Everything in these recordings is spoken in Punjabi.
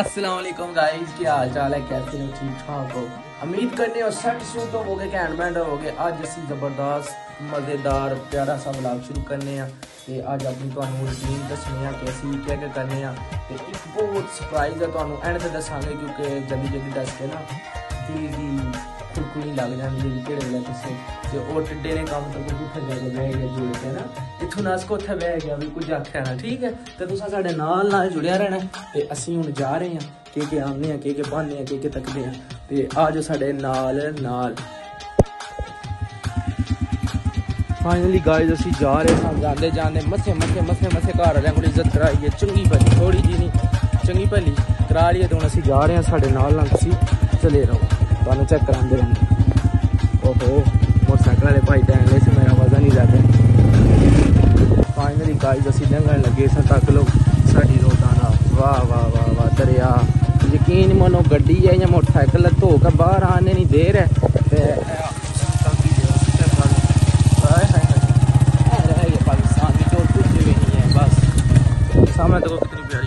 अस्सलाम वालेकुम गाइस क्या हाल चाल है कैसे हो ठीक ठाक हो उम्मीद करने हो सेट सूट तो हो गए कैंडमैंड हो गए अज असं ਜ਼ਬਰਦਸਤ ਮਜ਼ੇਦਾਰ ਪਿਆਰਾ ਸਾ ਵਲੌਗ ਸ਼ੁਰੂ ਕਰਨੇ ਆ ਤੇ ਅੱਜ ਆਪਣੀ ਤੁਹਾਨੂੰ ਰੂਟੀਨ ਦੱਸਣੇ ਆ ਕਿ ਅਸੀਂ ਕੀ ਕੀ ਕਰਨੇ ਆ ਤੇ ਇੱਕ ਬਹੁਤ ਸਰਪ੍ਰਾਈਜ਼ ਹੈ ਤੁਹਾਨੂੰ ਐਂਡ ਤੇ ਦੱਸਾਂਗੇ ਕਿਉਂਕਿ ਜਲਦੀ ਜਲਦੀ ਦੱਸ ਕੇ ਨਾ ਜੀ ਦੀ ਖੁਰਕੁਣੀ ਲੱਗ ਜਾਂਦੀ ਜਿਹੜੀ ਕਿਹੜੇ ਵੇਲੇ ਤੁਸੀਂ ਤੇ ਉਹ ਟਿੱਡੇ ਨੇ ਕੰਮ ਤੋਂ ਉੱਠ ਜਾ ਕੇ ਬੈਠ ਕੇ ਜੁੜ ਕੇ ਨਾ ਇੱਥੋਂ ਨਾਸ ਕੋ ਉੱਥੇ ਬਹਿ ਗਿਆ ਵੀ ਕੁਝ ਆਖਿਆ ਨਾ ਠੀਕ ਹੈ ਤੇ ਤੁਸੀਂ ਸਾਡੇ ਨਾਲ ਨਾਲ ਜੁੜਿਆ ਰਹਿਣਾ ਤੇ ਅਸੀਂ ਹੁਣ ਜਾ ਰਹੇ ਹਾਂ ਕਿ ਕਿ ਆਉਂਦੇ ਆ ਕਿ ਕਿ ਬਾਨੇ ਆ ਕਿ ਕਿ ਤੱਕਦੇ ਆ ਤੇ ਜੋ ਸਾਡੇ ਨਾਲ ਨਾਲ ਫਾਈਨਲੀ ਗਾਇਜ਼ ਅਸੀਂ ਜਾ ਰਹੇ ਹਾਂ ਜਾਂਦੇ ਜਾਂਦੇ ਮੱਥੇ ਮੱਥੇ ਮੱਥੇ ਮੱਥੇ ਘਰ ਵਾਲਿਆਂ ਕੋਲ ਇੱਜ਼ਤ ਕਰਾਈਏ ਚੰਗੀ ਭਲੀ ਥੋੜੀ ਜੀ ਨਹੀਂ ਚੰਗੀ ਭਲੀ ਕਰਾ ਲਈਏ ਤਾਂ ਅਸੀਂ ਜਾ ਰਹੇ ਹਾਂ ਸਾਡੇ ਨਾਲ ਨਾਲ ਤੁਸੀਂ ਚਲੇ ਰਹੋ ਤੁਹਾਨੂੰ ਚੈੱਕ ਕਰਾਂਦੇ ਰਹਿੰਦੇ ਓਹੋ ਮੋਟਰਸਾਈਕਲ ਵਾਲੇ ਭਾਈ ਤਾਂ ਲੈ ਸੀ ਮੇਰਾ ਵਜ਼ਨ ਨਹੀਂ ਜਾਂਦਾ ਫਾਈਨਲੀ ਗਾਇਸ ਅਸੀਂ ਲੰਘਣ ਲੱਗੇ ਸਾਂ ਤੱਕ ਲੋ ਸਾਡੀ ਰੋਡਾਂ ਦਾ ਵਾਹ ਵਾਹ ਵਾਹ ਵਾਹ ਦਰਿਆ ਯਕੀਨ ਮੰਨੋ ਗੱਡੀ ਹੈ ਜਾਂ ਮੋਟਰਸਾਈਕਲ ਧੋ ਕੇ ਬਾਹਰ ਆਣੇ ਨਹੀਂ ਦੇਰ ਹੈ ਤੇ ਸਾਹਮਣੇ ਦੇਖੋ ਕਿੰਨੀ ਪਿਆਰੀ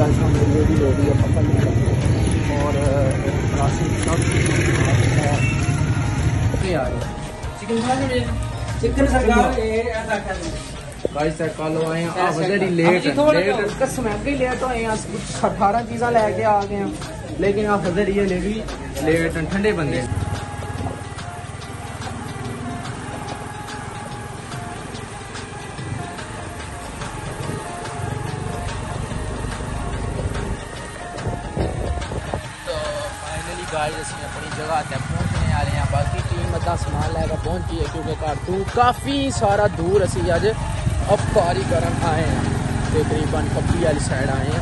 اٹھارہ چیزاں لے کے آ گئے لیکن بھی بندے بند تقریباً والی سائڈ آئے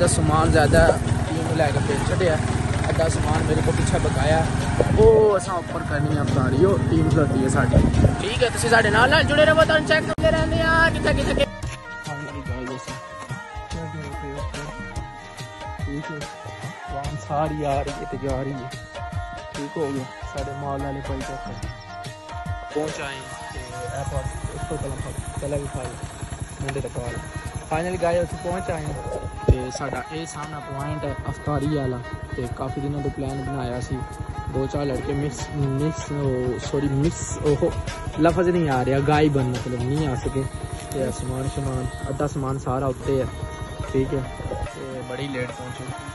تو سامان زیادہ ٹیم لے پھر ادا سامان میرے کو پیچھے بکایا وہ کرنی ہے ٹھیک ہے ਸਾਰੀ ਆ ਰਹੀ ਹੈ ਤੇ ਜਾ ਰਹੀ ਹੈ ਠੀਕ ਹੋ ਗਿਆ ਸਾਡੇ ਮਾਲ ਵਾਲੇ ਭਾਈ ਤੱਕ ਪਹੁੰਚ ਆਏ ਤੇ ਐਪੋਰਟ ਪਾਸ ਉਸ ਤੋਂ ਪਹਿਲਾਂ ਪਹਿਲਾਂ ਵੀ ਫਾਇਲ ਮੁੰਡੇ ਦਾ ਕਾਲ ਫਾਈਨਲੀ ਗਾਇਆ ਉਸ ਪਹੁੰਚ ਆਏ ਤੇ ਸਾਡਾ ਇਹ ਸਾਹਮਣਾ ਪੁਆਇੰਟ ਹੈ ਅਫਤਾਰੀ ਵਾਲਾ ਤੇ ਕਾਫੀ ਦਿਨਾਂ ਤੋਂ ਪਲਾਨ ਬਣਾਇਆ ਸੀ ਦੋ ਚਾਰ ਲੜਕੇ ਮਿਕਸ ਮਿਕਸ ਸੌਰੀ ਮਿਕਸ ਉਹ ਲਫ਼ਜ਼ ਨਹੀਂ ਆ ਰਿਹਾ ਗਾਈ ਬਨ ਮਤਲਬ ਨਹੀਂ ਆ ਸਕੇ ਤੇ ਸਮਾਨ ਸਮਾਨ ਅੱਧਾ ਸਮਾਨ ਸਾਰਾ ਉੱਤੇ ਹੈ ਠੀਕ ਹੈ ਤੇ ਬੜੀ ਲੇਟ ਪਹੁੰਚੇ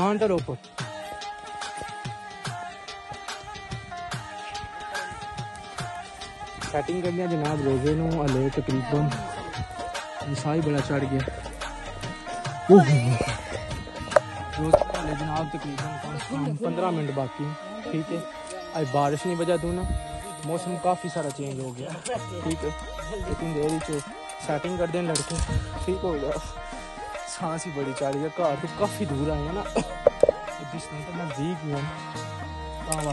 اوپر سیٹنگ کرنے دیا جناب روزے نو ہلے تقریباً سا بڑا چڑھ گیا جناب تقریباً پندرہ منٹ باقی ٹھیک ہے بارش نہیں بچا نا موسم کافی سارا چینج ہو گیا ٹھیک ہے لیکن سیٹنگ کر دیں لڑکے ٹھیک ہو گیا سانس ہی بڑی چاڑی ہے گھر تو کافی دور آئیں نا جی پی ہوں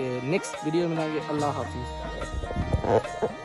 نیکسٹ ویڈیو گے اللہ حافظ